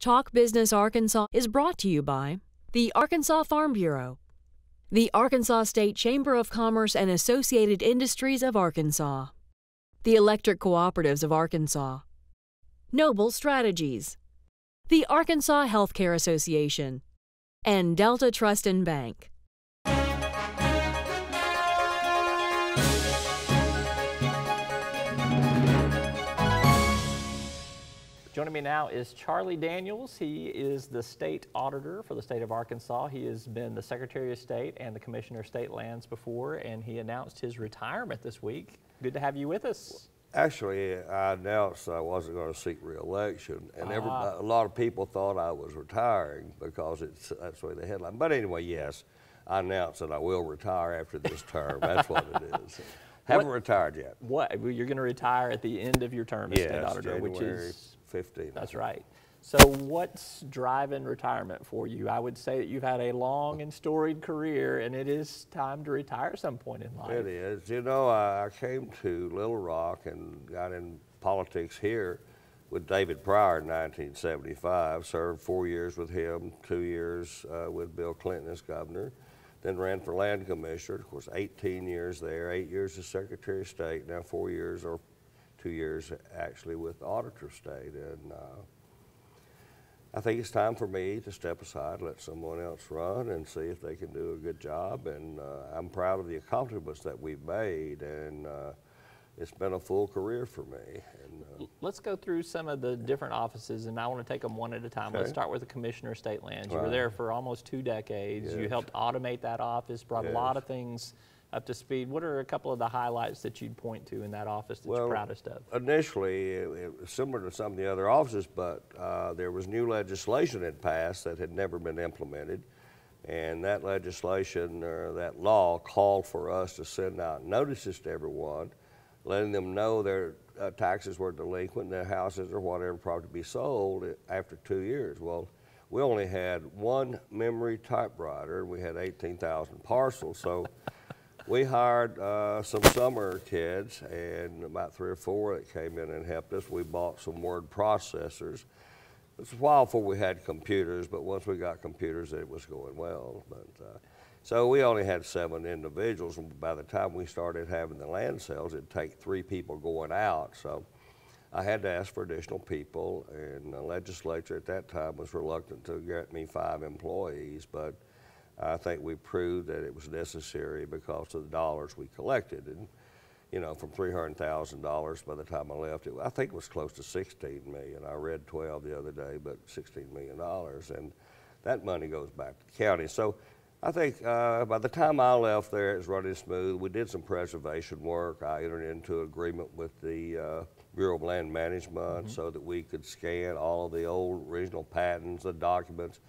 Talk Business Arkansas is brought to you by the Arkansas Farm Bureau, the Arkansas State Chamber of Commerce and Associated Industries of Arkansas, the Electric Cooperatives of Arkansas, Noble Strategies, the Arkansas Healthcare Association, and Delta Trust and Bank. Joining me now is Charlie Daniels. He is the state auditor for the state of Arkansas. He has been the Secretary of State and the Commissioner of State Lands before, and he announced his retirement this week. Good to have you with us. Actually, I announced I wasn't going to seek reelection, and Ah. a lot of people thought I was retiring because it's that's the way the headline. But anyway, yes, I announced that I will retire after this term. That's what it is. Haven't What- retired yet. What? You're going to retire at the end of your term as state Yes, auditor, which is 15th. That's right. So, what's driving retirement for you? I would say that you've had a long and storied career, and it is time to retire at some point in life. It is. You know, I, I came to Little Rock and got in politics here with David Pryor in 1975. Served four years with him, two years uh, with Bill Clinton as governor. Then ran for land commissioner. Of course, 18 years there, eight years as Secretary of State. Now four years or two years actually with Auditor State. And uh, I think it's time for me to step aside, let someone else run, and see if they can do a good job. And uh, I'm proud of the accomplishments that we've made, and uh, it's been a full career for me. And uh, Let's go through some of the different offices, and I want to take them one at a time. Let's start with the Commissioner of State Lands. You were there for almost two decades. You helped automate that office, brought a lot of things up to speed. What are a couple of the highlights that you'd point to in that office that you're Well, proudest of? initially, it, was similar to some of the other offices, but uh, there was new legislation that passed that had never been implemented. And that legislation or that law called for us to send out notices to everyone, letting them know their uh, taxes were delinquent, their houses or whatever property to be sold after two years. Well, we only had one memory typewriter, and we had 18,000 parcels, so we hired uh, some summer kids, and about three or four that came in and helped us. We bought some word processors. It was a while before we had computers, but once we got computers, it was going well. But uh, so we only had seven individuals, and by the time we started having the land sales, it'd take three people going out. So I had to ask for additional people, and the legislature at that time was reluctant to get me five employees, but I think we proved that it was necessary because of the dollars we collected. And, you know, from $300,000 by the time I left, it, I think it was close to 16 million. I read 12 the other day, but 16 million dollars, and that money goes back to the county. So I think uh, by the time I left there, it was running smooth. We did some preservation work. I entered into agreement with the uh, Bureau of Land Management so that we could scan all of the old original patents, the documents.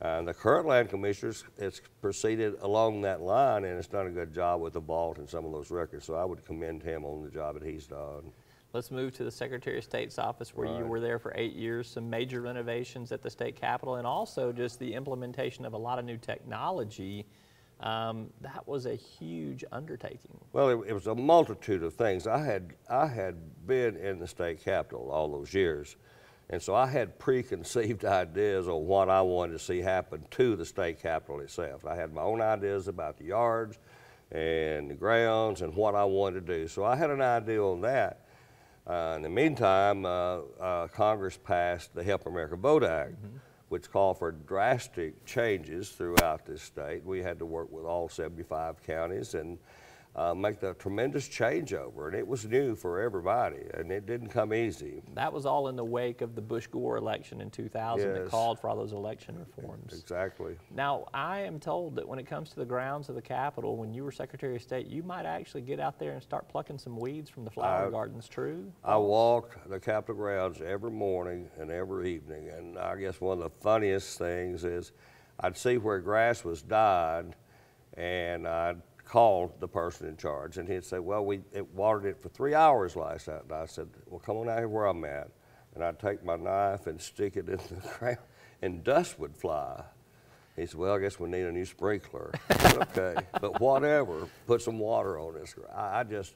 And the current land commissioners has proceeded along that line and has done a good job with the vault and some of those records. So I would commend him on the job that he's done. Let's move to the Secretary of State's office where you were there for eight years, some major renovations at the state capitol, and also just the implementation of a lot of new technology. Um, that was a huge undertaking. Well, it, it was a multitude of things. I had I had been in the state capitol all those years, and so I had preconceived ideas on what I wanted to see happen to the state capitol itself. I had my own ideas about the yards and the grounds and what I wanted to do. So I had an idea on that. Uh, in the meantime, uh, uh, Congress passed the Help America Vote Act, which called for drastic changes throughout this state. We had to work with all 75 counties and uh, make the tremendous changeover, and it was new for everybody, and it didn't come easy. That was all in the wake of the Bush Gore election in 2000 that called for all those election reforms. Exactly. Now, I am told that when it comes to the grounds of the Capitol, when you were Secretary of State, you might actually get out there and start plucking some weeds from the flower I- gardens, true? I walked the Capitol grounds every morning and every evening, and I guess one of the funniest things is I'd see where grass was died, and I'd call the person in charge, and he'd say, "Well, we it watered it for three hours last night." And I said, "Well, come on out here where I'm at," and I'd take my knife and stick it in the ground, and dust would fly. He said, "Well, I guess we need a new sprinkler." Said, okay, but whatever. Put some water on this. I, I just,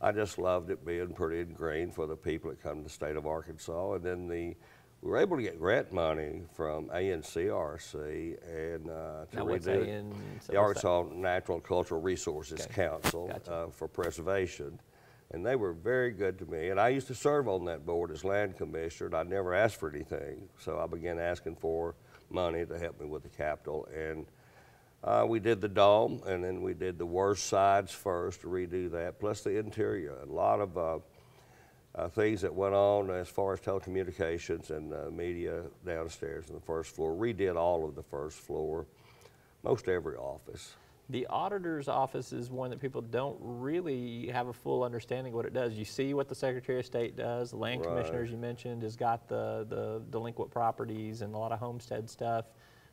I just loved it being pretty and green for the people that come to the state of Arkansas. And then the we were able to get grant money from ANCRC and uh, to Now, what's redo AN so the that? Arkansas Natural and Cultural Resources Okay. Council Gotcha. uh, for preservation. And they were very good to me. And I used to serve on that board as land commissioner, and I never asked for anything. So I began asking for money to help me with the capitol. And uh, we did the dome, and then we did the worst sides first to redo that, plus the interior. A lot of uh, things that went on as far as telecommunications and uh, media downstairs on the first floor. Redid all of the first floor, most every office. The auditor's office is one that people don't really have a full understanding of what it does. You see what the Secretary of State does. The land Right. commissioner, as you mentioned, has got the, the delinquent properties and a lot of homestead stuff.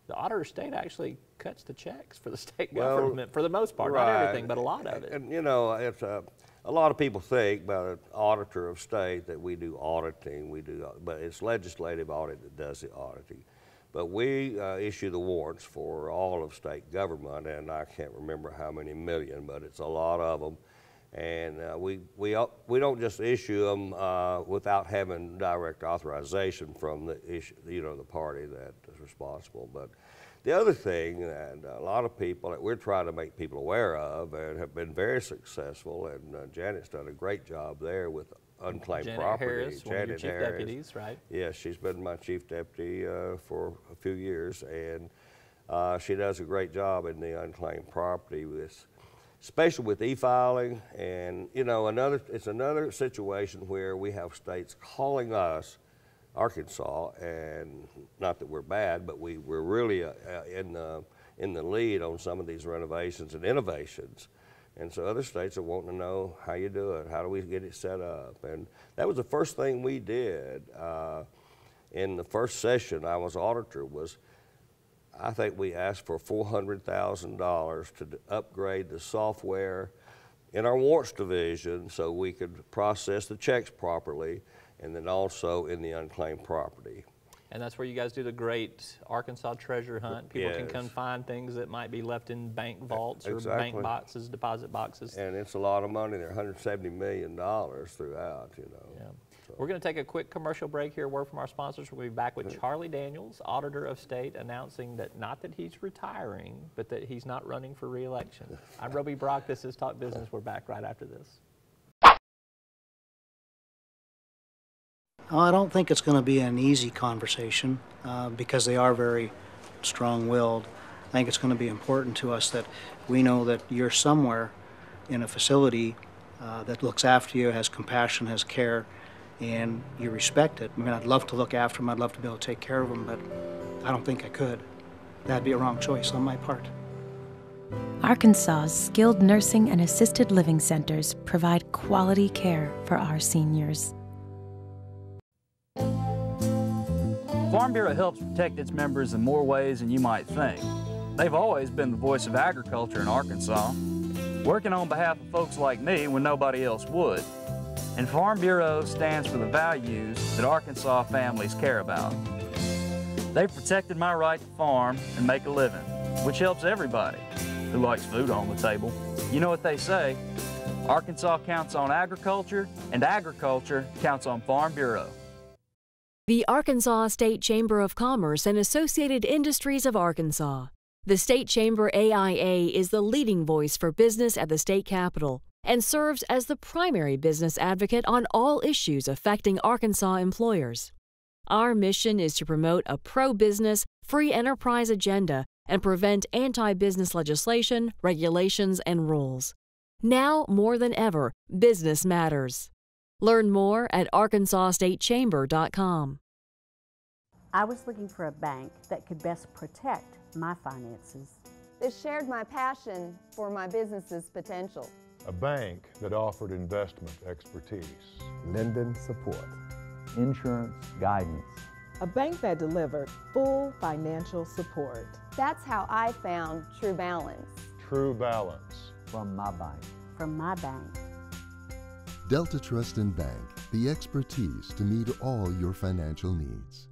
The auditor of state actually cuts the checks for the state Well, government for the most part, not everything, but a lot of it. And, you know, it's uh, a lot of people think about an auditor of state that we do auditing, we do, but it's legislative audit that does the auditing. But we uh, issue the warrants for all of state government, and I can't remember how many million, but it's a lot of them. And uh, we, we, we don't just issue them uh, without having direct authorization from the issue, you know, the party that is responsible. But the other thing that a lot of people that we're trying to make people aware of and have been very successful, and uh, Janet's done a great job there with unclaimed Janet property. Harris, one of your Janet chief Harris. deputies, right? Yes, she's been my chief deputy uh, for a few years, and uh, she does a great job in the unclaimed property with, especially with e-filing. And you know, another it's another situation where we have states calling us, Arkansas, and not that we're bad, but we we're really uh, uh, in the in the lead on some of these renovations and innovations. And so other states are wanting to know how you do it, how do we get it set up, and that was the first thing we did uh, in the first session. I was auditor. Was I think we asked for four hundred thousand dollars to upgrade the software in our warrants division so we could process the checks properly, and then also in the unclaimed property. And that's where you guys do the great Arkansas treasure hunt. People can come find things that might be left in bank vaults or bank boxes, deposit boxes. And it's a lot of money. They're 170 million dollars throughout. You know. Yeah. We're going to take a quick commercial break here, word from our sponsors. We'll be back with Charlie Daniels, Auditor of State, announcing that not that he's retiring, but that he's not running for reelection. I'm Roby Brock. This is Talk Business. We're back right after this. I don't think it's going to be an easy conversation uh, because they are very strong willed. I think it's going to be important to us that we know that you're somewhere in a facility uh, that looks after you, has compassion, has care, and you respect it. I mean, I'd love to look after them, I'd love to be able to take care of them, but I don't think I could. That'd be a wrong choice on my part. Arkansas's skilled nursing and assisted living centers provide quality care for our seniors. Farm Bureau helps protect its members in more ways than you might think. They've always been the voice of agriculture in Arkansas, working on behalf of folks like me when nobody else would. And Farm Bureau stands for the values that Arkansas families care about. They've protected my right to farm and make a living, which helps everybody who likes food on the table. You know what they say, Arkansas counts on agriculture, and agriculture counts on Farm Bureau. The Arkansas State Chamber of Commerce and Associated Industries of Arkansas. The State Chamber AIA is the leading voice for business at the state capitol and serves as the primary business advocate on all issues affecting Arkansas employers. Our mission is to promote a pro business, free enterprise agenda and prevent anti business legislation, regulations, and rules. Now more than ever, business matters. Learn more at arkansasstatechamber.com. I was looking for a bank that could best protect my finances. that shared my passion for my business's potential. A bank that offered investment expertise. lending support, insurance guidance, a bank that delivered full financial support. That's how I found True Balance. True balance. from my bank. From my bank. Delta Trust and Bank, the expertise to meet all your financial needs.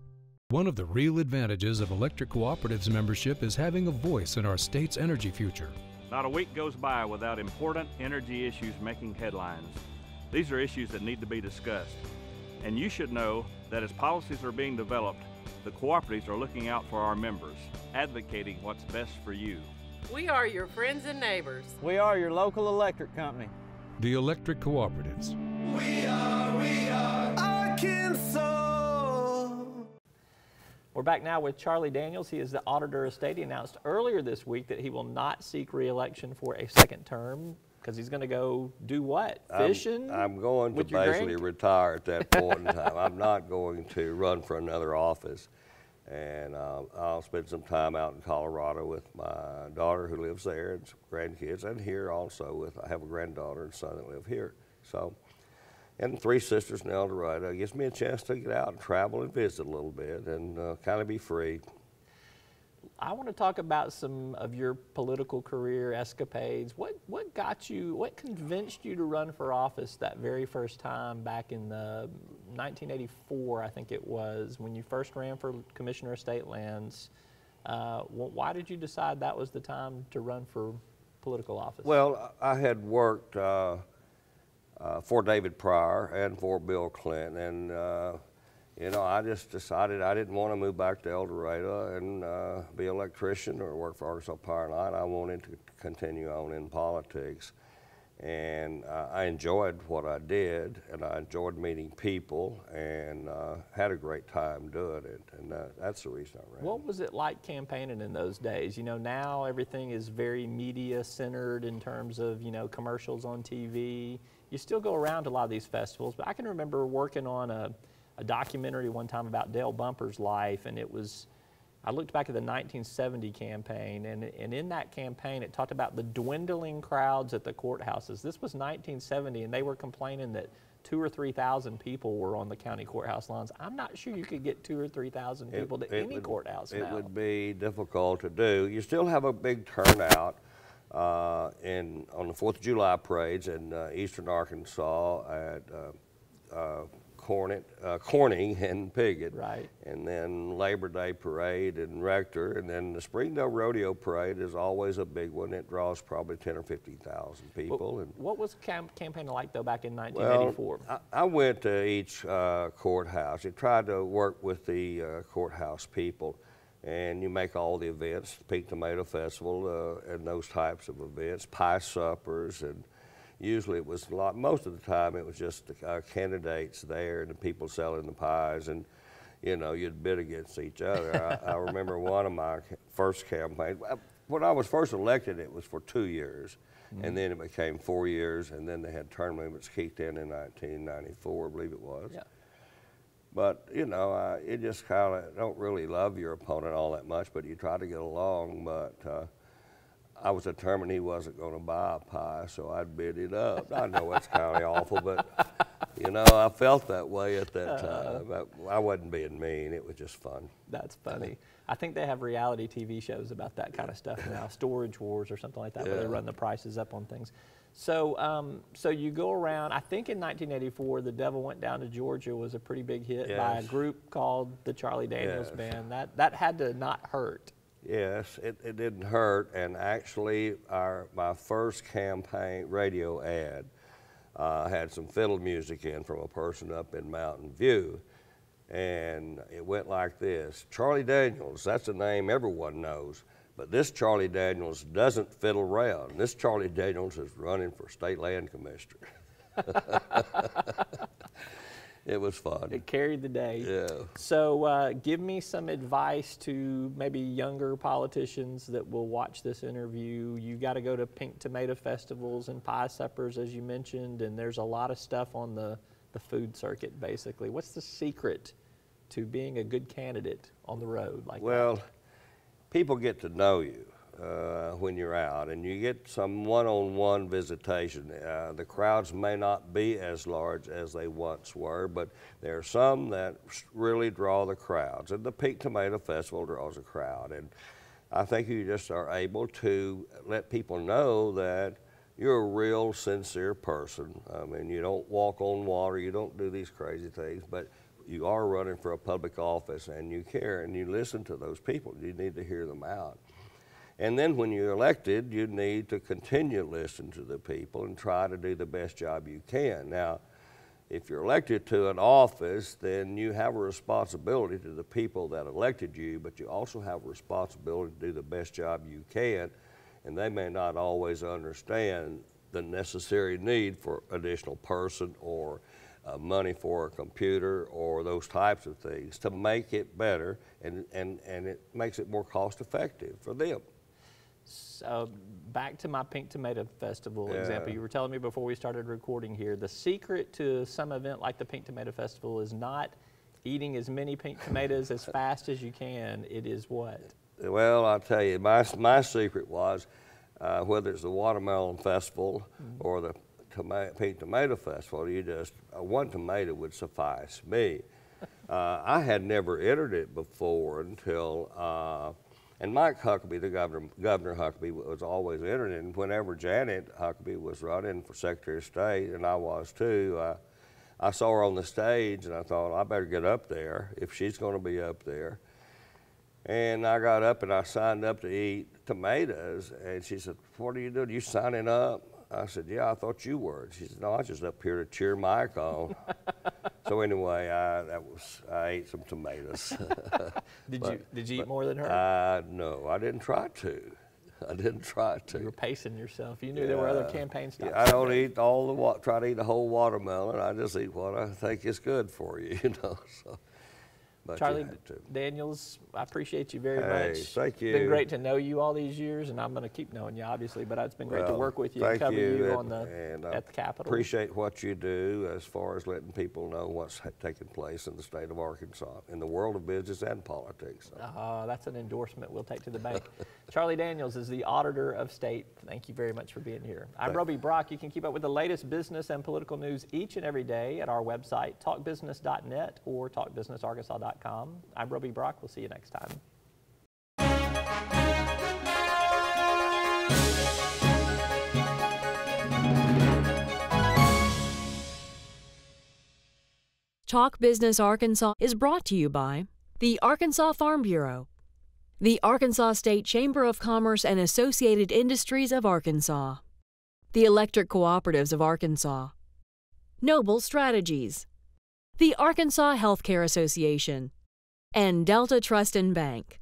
One of the real advantages of electric cooperatives membership is having a voice in our state's energy future. Not a week goes by without important energy issues making headlines. These are issues that need to be discussed. And you should know that as policies are being developed, the cooperatives are looking out for our members, advocating what's best for you. We are your friends and neighbors. We are your local electric company. The Electric Cooperatives. We are, we are Arkansas. We're back now with Charlie Daniels. He is the auditor of state. He announced earlier this week that he will not seek reelection for a second term because he's going to go do what? Fishing? I'm, I'm going to basically retire at that point in time. I'm not going to run for another office. And uh, I'll spend some time out in Colorado with my daughter who lives there and grandkids, and here also with I have a granddaughter and son that live here. So, and three sisters in El Dorado. Gives me a chance to get out and travel and visit a little bit and uh, kind of be free. I want to talk about some of your political career escapades. What what got you? What convinced you to run for office that very first time back in the 1984? I think it was when you first ran for commissioner of state lands. Uh, why did you decide that was the time to run for political office? Well, I had worked uh, uh, for David Pryor and for Bill Clinton, and uh, you know, I just decided I didn't want to move back to El Dorado and uh, be an electrician or work for Arkansas Power and Light. I wanted to continue on in politics. And uh, I enjoyed what I did, and I enjoyed meeting people, and uh, had a great time doing it. And that's the reason I ran. What was it like campaigning in those days? You know, now everything is very media centered in terms of, you know, commercials on TV. You still go around to a lot of these festivals, but I can remember working on a a documentary one time about Dale Bumpers' life, and it was, I looked back at the 1970 campaign, and, and in that campaign, it talked about the dwindling crowds at the courthouses. This was 1970, and they were complaining that two or 3,000 people were on the county courthouse lawns. I'm not sure you could get two or 3,000 people it, to it any would, courthouse it now. It would be difficult to do. You still have a big turnout. Uh, in on the Fourth of July parades in uh, eastern Arkansas at uh, uh Cornet, uh, Corning and Piggott. Right. And then Labor Day Parade and Rector. And then the Springdale Rodeo Parade is always a big one. It draws probably 10 or 15,000 people. Well, and what was cam campaign like, though, back in 1984? Well, I, I went to each uh, courthouse. I tried to work with the uh, courthouse people. And you make all the events, Pink Tomato Festival uh, and those types of events, pie suppers and usually it was a lot, most of the time it was just the uh, candidates there and the people selling the pies and, you know, you'd bid against each other. I, I, remember one of my first campaigns, when I was first elected, it was for two years. Mm-hmm. And then it became four years, and then they had term limits kicked in in 1994, I believe it was. Yeah. But, you know, I, you just kind of don't really love your opponent all that much, but you try to get along. But, uh, I was determined he wasn't going to buy a pie, so I'd bid it up. I know that's kind of awful, but you know, I felt that way at that uh-huh. time. Uh, I wasn't being mean; it was just fun. That's funny. I think they have reality TV shows about that kind of stuff now, Storage Wars or something like that, yeah. where they run the prices up on things. So, um, so you go around. I think in 1984, "The Devil Went Down to Georgia" was a pretty big hit yes. by a group called the Charlie Daniels yes. Band. That that had to not hurt. Yes, it, it didn't hurt, and actually, our my first campaign radio ad uh, had some fiddle music in from a person up in Mountain View, and it went like this: Charlie Daniels. That's a name everyone knows, but this Charlie Daniels doesn't fiddle around. This Charlie Daniels is running for state land commissioner. it was fun. It carried the day. Yeah. So, uh, give me some advice to maybe younger politicians that will watch this interview. You got to go to pink tomato festivals and pie suppers, as you mentioned, and there's a lot of stuff on the, the food circuit, basically. What's the secret to being a good candidate on the road like well, that? people get to know you uh, when you're out, and you get some one-on-one visitation. Uh, the crowds may not be as large as they once were, but there are some that really draw the crowds, and the Pink Tomato Festival draws a crowd. And I think you just are able to let people know that you're a real sincere person. I mean, you don't walk on water, you don't do these crazy things, but you are running for a public office and you care and you listen to those people. You need to hear them out. And then when you're elected, you need to continue to listen to the people and try to do the best job you can. Now, if you're elected to an office, then you have a responsibility to the people that elected you, but you also have a responsibility to do the best job you can, and they may not always understand the necessary need for additional person or uh, money for a computer or those types of things to make it better and, and, and it makes it more cost effective for them. So back to my Pink Tomato Festival yeah. example. You were telling me before we started recording here, the secret to some event like the Pink Tomato Festival is not eating as many pink tomatoes as fast as you can. It is what? Well, I'll tell you, my, my secret was uh, whether it's the Watermelon Festival mm -hmm. or the toma Pink Tomato Festival, you just, uh, one tomato would suffice me. Uh, I had never entered it before until uh, and Mike Huckabee, the governor, Governor Huckabee, was always entering. And whenever Janet Huckabee was running for Secretary of State, and I was too, uh, I saw her on the stage, and I thought I better get up there if she's going to be up there. And I got up and I signed up to eat tomatoes. And she said, "What are you doing? You signing up?" I said, "Yeah, I thought you were." She said, "No, I was just up here to cheer Mike on." so anyway, I, that was I ate some tomatoes. did but, you did you eat more than her? Uh, no, I didn't try to. I didn't try to. You were pacing yourself. You knew yeah, there were other campaign stops. Yeah, I don't eat all the try to eat the whole watermelon. I just eat what I think is good for you. You know. So. But Charlie Daniels, I appreciate you very hey, much. Thank you. It's been great to know you all these years, and I'm going to keep knowing you, obviously. But it's been great well, to work with you and cover you, you on the and at the Capitol. Appreciate what you do as far as letting people know what's taking place in the state of Arkansas, in the world of business and politics. So. Uh, that's an endorsement we'll take to the bank. Charlie Daniels is the Auditor of State. Thank you very much for being here. I'm Thank Roby Brock. You can keep up with the latest business and political news each and every day at our website, talkbusiness.net or talkbusinessarkansas.com. I'm Roby Brock. We'll see you next time. Talk Business Arkansas is brought to you by the Arkansas Farm Bureau, the Arkansas State Chamber of Commerce and Associated Industries of Arkansas, the Electric Cooperatives of Arkansas, Noble Strategies, the Arkansas Healthcare Association, and Delta Trust and Bank.